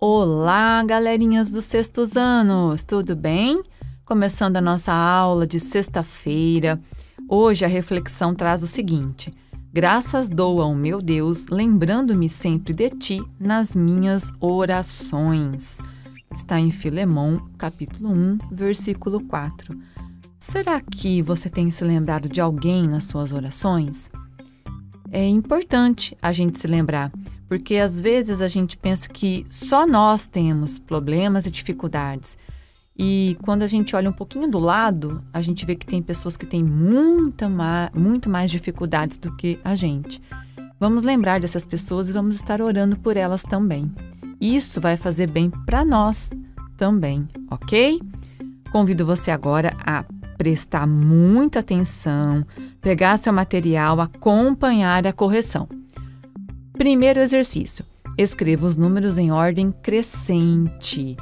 Olá, galerinhas dos sextos anos, tudo bem? Começando a nossa aula de sexta-feira, hoje a reflexão traz o seguinte: Graças dou ao meu Deus, lembrando-me sempre de ti nas minhas orações. Está em Filemão, capítulo 1, versículo 4. Será que você tem se lembrado de alguém nas suas orações? É importante a gente se lembrar porque às vezes a gente pensa que só nós temos problemas e dificuldades. E quando a gente olha um pouquinho do lado, a gente vê que tem pessoas que têm muita ma muito mais dificuldades do que a gente. Vamos lembrar dessas pessoas e vamos estar orando por elas também. Isso vai fazer bem para nós também, ok? Convido você agora a prestar muita atenção, pegar seu material, acompanhar a correção. Primeiro exercício: escreva os números em ordem crescente.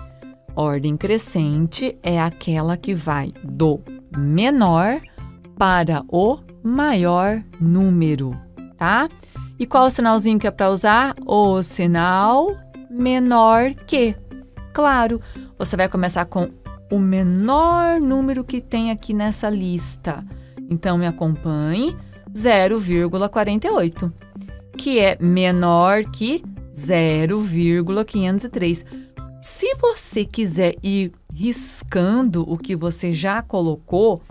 Ordem crescente é aquela que vai do menor para o maior número, tá? E qual o sinalzinho que é para usar? O sinal menor que. Claro, você vai começar com o menor número que tem aqui nessa lista. Então me acompanhe, 0,48 que é menor que 0,503. Se você quiser ir riscando o que você já colocou,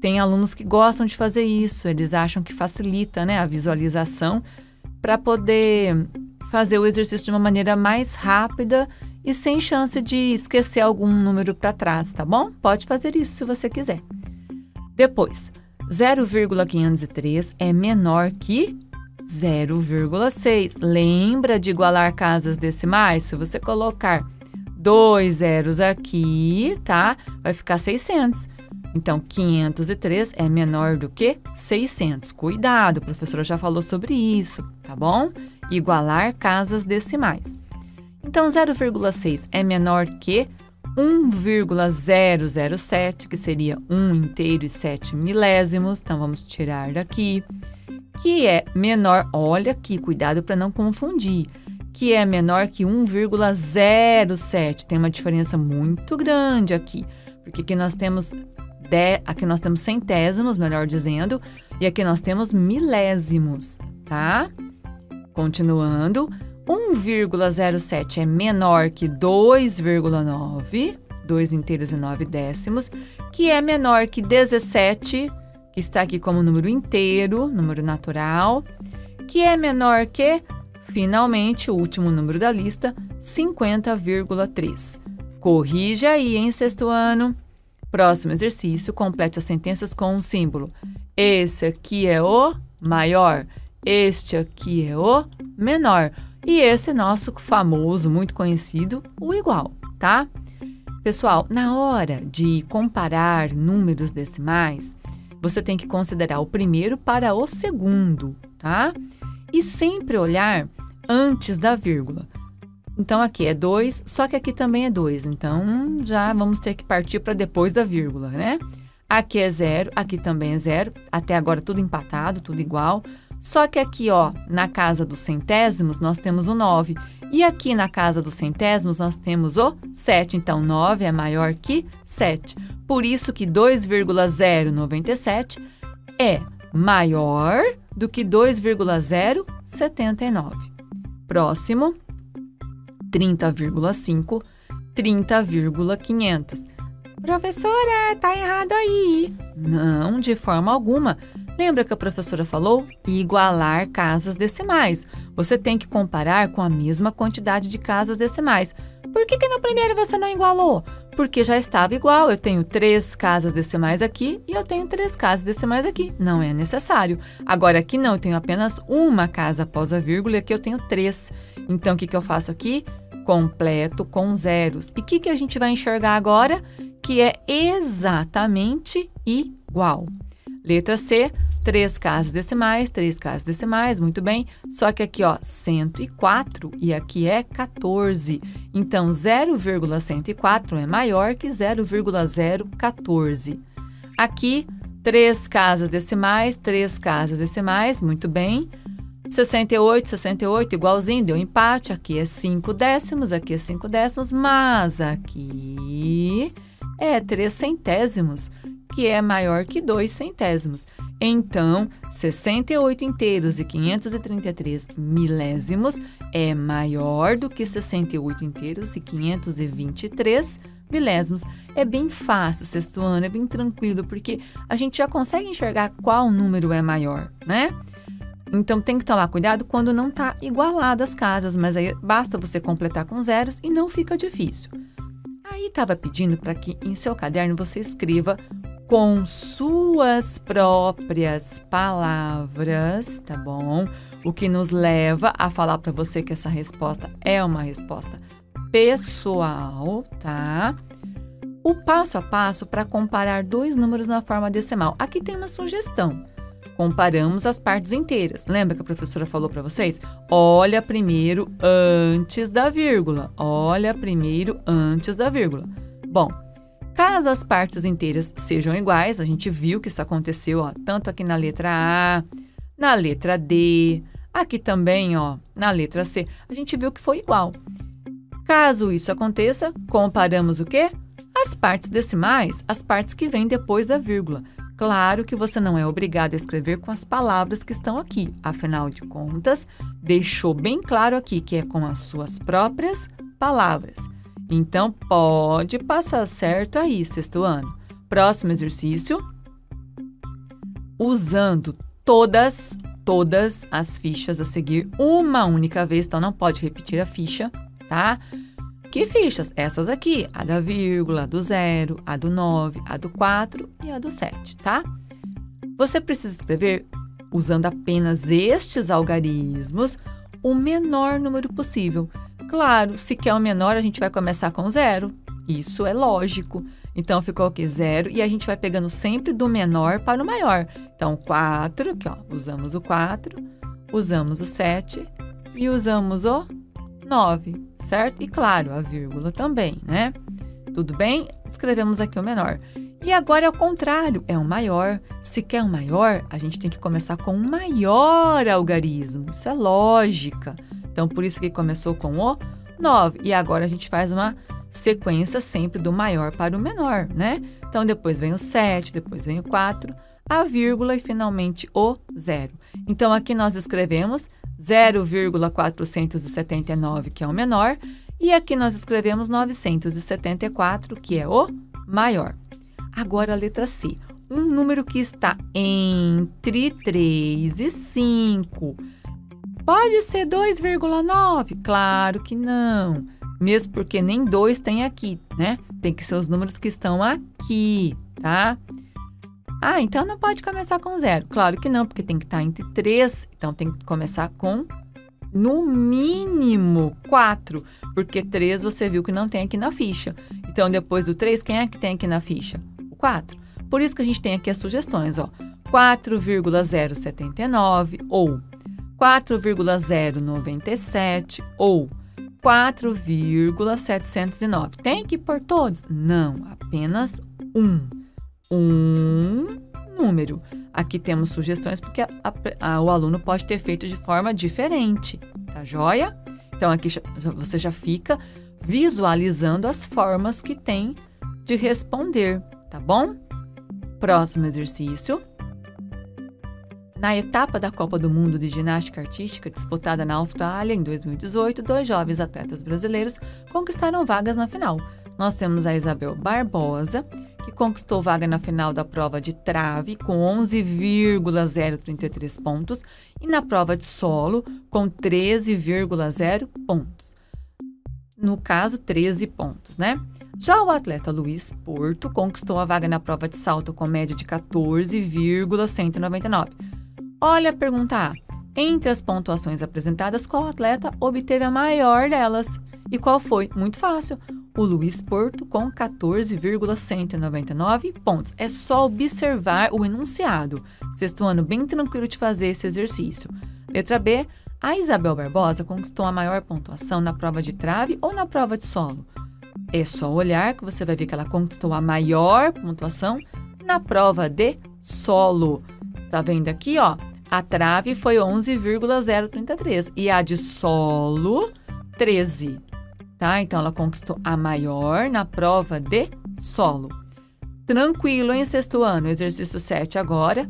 tem alunos que gostam de fazer isso, eles acham que facilita né, a visualização para poder fazer o exercício de uma maneira mais rápida e sem chance de esquecer algum número para trás, tá bom? Pode fazer isso se você quiser. Depois, 0,503 é menor que 0,6. Lembra de igualar casas decimais? Se você colocar dois zeros aqui, tá? Vai ficar 600. Então, 503 é menor do que 600. Cuidado, a professora já falou sobre isso, tá bom? Igualar casas decimais. Então, 0,6 é menor que 1,007, que seria 1 inteiro e 7 milésimos. Então, vamos tirar daqui que é menor, olha aqui, cuidado para não confundir, que é menor que 1,07. Tem uma diferença muito grande aqui, porque aqui nós temos de, aqui nós temos centésimos, melhor dizendo, e aqui nós temos milésimos, tá? Continuando, 1,07 é menor que 2,9, 2 inteiros e 9 décimos, que é menor que 17 que está aqui como número inteiro, número natural, que é menor que, finalmente, o último número da lista, 50,3. Corrija aí, em sexto ano. Próximo exercício, complete as sentenças com um símbolo. Esse aqui é o maior, este aqui é o menor. E esse é nosso famoso, muito conhecido, o igual, tá? Pessoal, na hora de comparar números decimais, você tem que considerar o primeiro para o segundo, tá? E sempre olhar antes da vírgula. Então aqui é 2, só que aqui também é 2. Então já vamos ter que partir para depois da vírgula, né? Aqui é zero, aqui também é zero. Até agora tudo empatado, tudo igual. Só que aqui, ó, na casa dos centésimos, nós temos o 9. E aqui na casa dos centésimos, nós temos o 7. Então, 9 é maior que 7. Por isso que 2,097 é maior do que 2,079. Próximo, 30,5, 30,500. Professora, tá errado aí. Não, de forma alguma. Lembra que a professora falou? Igualar casas decimais. Você tem que comparar com a mesma quantidade de casas decimais. Por que, que no primeiro você não igualou? Porque já estava igual. Eu tenho três casas decimais aqui e eu tenho três casas decimais aqui. Não é necessário. Agora aqui não, eu tenho apenas uma casa após a vírgula e aqui eu tenho três. Então o que, que eu faço aqui? Completo com zeros. E o que, que a gente vai enxergar agora? Que é exatamente igual. Letra C, três casas decimais, três casas decimais, muito bem. Só que aqui, ó, 104 e aqui é 14. Então, 0,104 é maior que 0,014. Aqui, três casas decimais, três casas decimais, muito bem. 68, 68, igualzinho, deu empate. Aqui é 5 décimos, aqui é 5 décimos, mas aqui é 3 centésimos, que é maior que 2 centésimos. Então, 68 inteiros e 533 milésimos é maior do que 68 inteiros e 523 milésimos. É bem fácil, sexto ano, é bem tranquilo, porque a gente já consegue enxergar qual número é maior, né? Então tem que tomar cuidado quando não está igualado as casas, mas aí basta você completar com zeros e não fica difícil. Aí estava pedindo para que em seu caderno você escreva com suas próprias palavras, tá bom? O que nos leva a falar para você que essa resposta é uma resposta pessoal, tá? O passo a passo para comparar dois números na forma decimal. Aqui tem uma sugestão. Comparamos as partes inteiras. Lembra que a professora falou para vocês? Olha primeiro antes da vírgula. Olha primeiro antes da vírgula. Bom, Caso as partes inteiras sejam iguais, a gente viu que isso aconteceu, ó, tanto aqui na letra A, na letra D, aqui também, ó, na letra C, a gente viu que foi igual. Caso isso aconteça, comparamos o quê? As partes decimais, as partes que vêm depois da vírgula. Claro que você não é obrigado a escrever com as palavras que estão aqui, afinal de contas, deixou bem claro aqui que é com as suas próprias palavras. Então, pode passar certo aí, sexto ano. Próximo exercício. Usando todas, todas as fichas a seguir uma única vez. Então, não pode repetir a ficha, tá? Que fichas? Essas aqui, a da vírgula, a do zero, a do 9, a do 4 e a do 7, tá? Você precisa escrever, usando apenas estes algarismos, o menor número possível. Claro, se quer o menor, a gente vai começar com zero. Isso é lógico. Então, ficou aqui zero e a gente vai pegando sempre do menor para o maior. Então, 4, aqui ó, usamos o 4, usamos o 7 e usamos o 9, certo? E claro, a vírgula também, né? Tudo bem? Escrevemos aqui o menor. E agora é o contrário, é o maior. Se quer um maior, a gente tem que começar com um maior algarismo. Isso é lógica. Então, por isso que começou com o 9. E agora a gente faz uma sequência sempre do maior para o menor, né? Então, depois vem o 7, depois vem o 4, a vírgula e finalmente o zero. Então, aqui nós escrevemos 0,479, que é o menor, e aqui nós escrevemos 974, que é o maior. Agora a letra C. Um número que está entre 3 e 5. Pode ser 2,9? Claro que não. Mesmo porque nem 2 tem aqui, né? Tem que ser os números que estão aqui, tá? Ah, então não pode começar com zero. Claro que não, porque tem que estar entre 3. Então tem que começar com no mínimo 4, porque 3 você viu que não tem aqui na ficha. Então depois do 3, quem é que tem aqui na ficha? O 4. Por isso que a gente tem aqui as sugestões, ó. 4,079 ou 4,097 ou 4,709. Tem que pôr todos? Não, apenas um. Um número. Aqui temos sugestões porque a, a, o aluno pode ter feito de forma diferente, tá joia? Então aqui já, você já fica visualizando as formas que tem de responder, tá bom? Próximo exercício. Na etapa da Copa do Mundo de Ginástica Artística disputada na Austrália em 2018, dois jovens atletas brasileiros conquistaram vagas na final. Nós temos a Isabel Barbosa, que conquistou vaga na final da prova de trave com 11,033 pontos e na prova de solo com 13,0 pontos. No caso, 13 pontos, né? Já o atleta Luiz Porto conquistou a vaga na prova de salto com média de 14,199 Olha a pergunta A. Entre as pontuações apresentadas, qual atleta obteve a maior delas? E qual foi? Muito fácil. O Luiz Porto com 14,199 pontos. É só observar o enunciado. Sexto ano bem tranquilo de fazer esse exercício. Letra B. A Isabel Barbosa conquistou a maior pontuação na prova de trave ou na prova de solo? É só olhar que você vai ver que ela conquistou a maior pontuação na prova de solo. Está vendo aqui, ó? A trave foi 11,033 e a de solo 13, tá? Então ela conquistou a maior na prova de solo. Tranquilo em sexto ano, exercício 7 agora.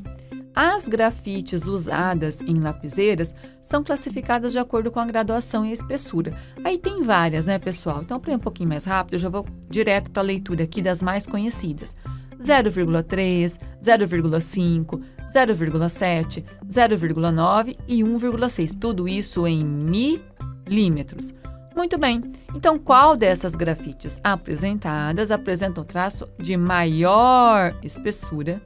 As grafites usadas em lapiseiras são classificadas de acordo com a graduação e a espessura. Aí tem várias, né, pessoal? Então, para ir um pouquinho mais rápido, eu já vou direto para a leitura aqui das mais conhecidas. 0,3, 0,5, 0,7, 0,9 e 1,6. Tudo isso em milímetros. Muito bem, então qual dessas grafites apresentadas apresenta um traço de maior espessura?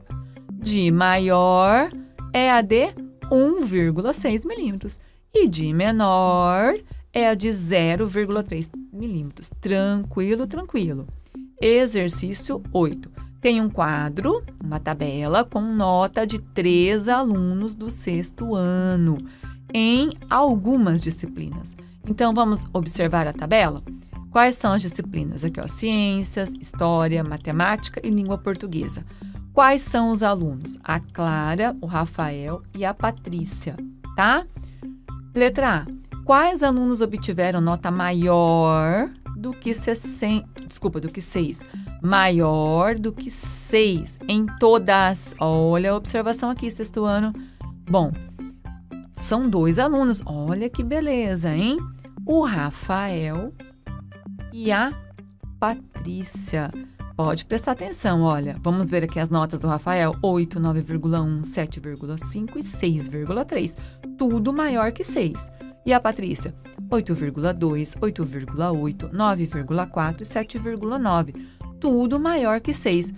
De maior é a de 1,6 milímetros e de menor é a de 0,3 milímetros. Tranquilo, tranquilo. Exercício 8. Tem um quadro, uma tabela com nota de três alunos do sexto ano em algumas disciplinas. Então, vamos observar a tabela? Quais são as disciplinas? Aqui, ó, ciências, história, matemática e língua portuguesa. Quais são os alunos? A Clara, o Rafael e a Patrícia, tá? Letra A. Quais alunos obtiveram nota maior do que 60, desculpa, do que 6? Maior do que 6 em todas. Olha a observação aqui, sexto ano. Bom, são dois alunos. Olha que beleza, hein? o Rafael e a Patrícia. Pode prestar atenção, olha. Vamos ver aqui as notas do Rafael: 8, 9,1, 7,5 e 6,3. Tudo maior que 6. E a Patrícia? 8,2, 8,8, 9,4 e 7,9. Tudo maior que 6.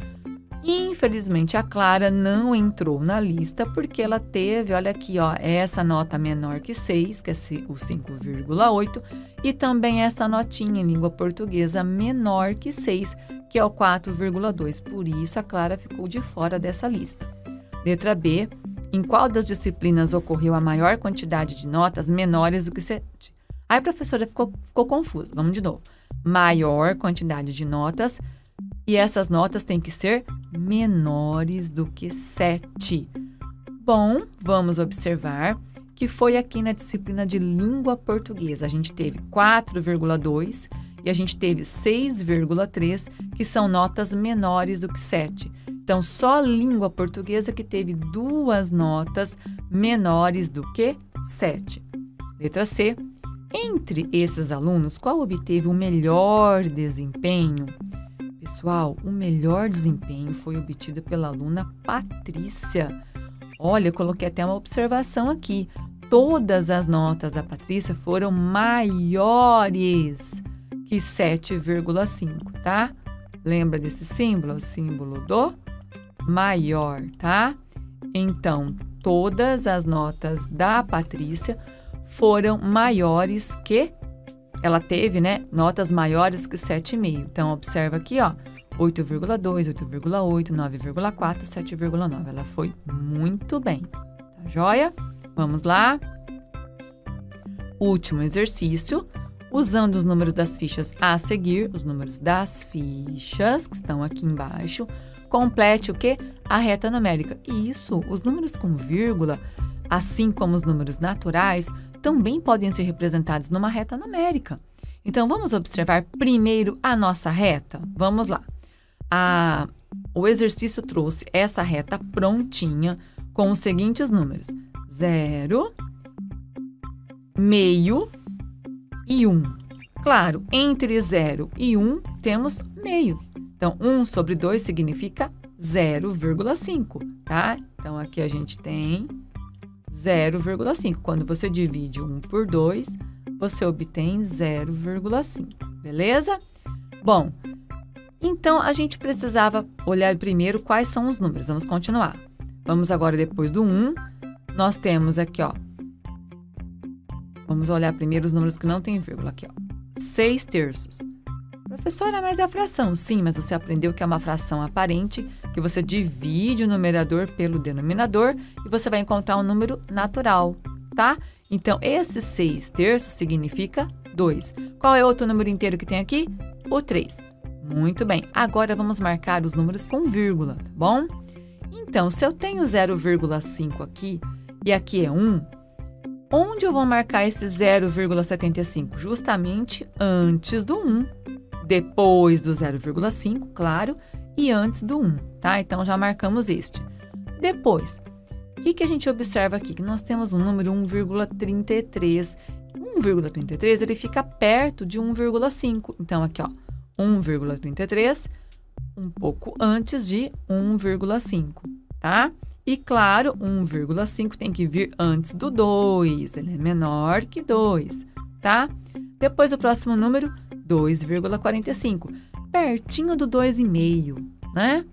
Infelizmente, a Clara não entrou na lista porque ela teve, olha aqui, ó, essa nota menor que 6, que é o 5,8, e também essa notinha em língua portuguesa menor que 6, que é o 4,2. Por isso, a Clara ficou de fora dessa lista. Letra B. Em qual das disciplinas ocorreu a maior quantidade de notas menores do que 7? Aí a professora ficou, ficou confusa. Vamos de novo. Maior quantidade de notas e essas notas têm que ser menores do que 7. Bom, vamos observar que foi aqui na disciplina de língua portuguesa. A gente teve 4,2 e a gente teve 6,3, que são notas menores do que 7. Então, só a língua portuguesa que teve duas notas menores do que 7. Letra C. Entre esses alunos, qual obteve o melhor desempenho? Pessoal, o melhor desempenho foi obtido pela aluna Patrícia. Olha, eu coloquei até uma observação aqui. Todas as notas da Patrícia foram maiores que 7,5, tá? Lembra desse símbolo? O símbolo do maior, tá? Então, todas as notas da Patrícia foram maiores que ela teve, né, notas maiores que 7,5. Então, observa aqui, ó, 8,2, 8,8, 9,4, 7,9. Ela foi muito bem. Tá joia? Vamos lá. Último exercício. Usando os números das fichas a seguir, os números das fichas que estão aqui embaixo, complete o que? A reta numérica. Isso, os números com vírgula, assim como os números naturais, também podem ser representados numa reta numérica. Então, vamos observar primeiro a nossa reta? Vamos lá. A, o exercício trouxe essa reta prontinha com os seguintes números: 0, meio e 1. Um. Claro, entre 0 e 1 um, temos meio. Então, 1 sobre 2 significa 0,5, tá? Então, aqui a gente tem 0,5. Quando você divide 1 por 2, você obtém 0,5, beleza? Bom, então a gente precisava olhar primeiro quais são os números. Vamos continuar. Vamos agora depois do 1, nós temos aqui, ó. Vamos olhar primeiro os números que não tem vírgula aqui, ó. 6 terços. Professora, mas é a fração. Sim, mas você aprendeu que é uma fração aparente, que você divide o numerador pelo denominador e você vai encontrar um número natural, tá? Então, esse 6 terços significa 2. Qual é outro número inteiro que tem aqui? O 3. Muito bem, agora vamos marcar os números com vírgula, tá bom? Então, se eu tenho 0,5 aqui e aqui é 1, onde eu vou marcar esse 0,75? Justamente antes do 1, depois do 0,5, claro, e antes do 1, tá? Então já marcamos este. Depois, o que, que a gente observa aqui? Que nós temos um número 1,33. 1,33 ele fica perto de 1,5. Então, aqui, ó, 1,33, um pouco antes de 1,5, tá? E claro, 1,5 tem que vir antes do 2, ele é menor que 2, tá? Depois o próximo número, 2,45, pertinho do 2,5, né?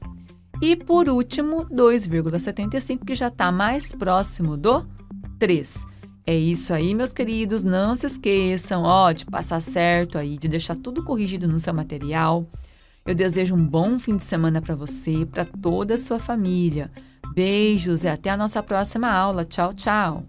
E por último, 2,75, que já está mais próximo do 3. É isso aí, meus queridos. Não se esqueçam, ó, de passar certo aí, de deixar tudo corrigido no seu material. Eu desejo um bom fim de semana para você, para toda a sua família. Beijos e até a nossa próxima aula. Tchau, tchau.